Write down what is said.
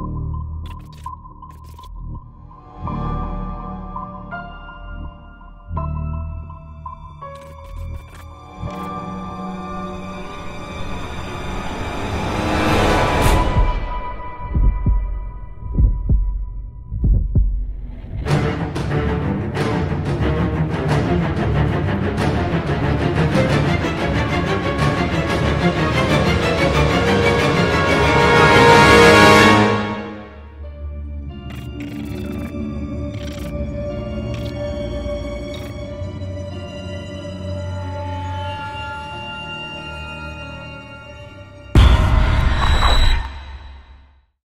you.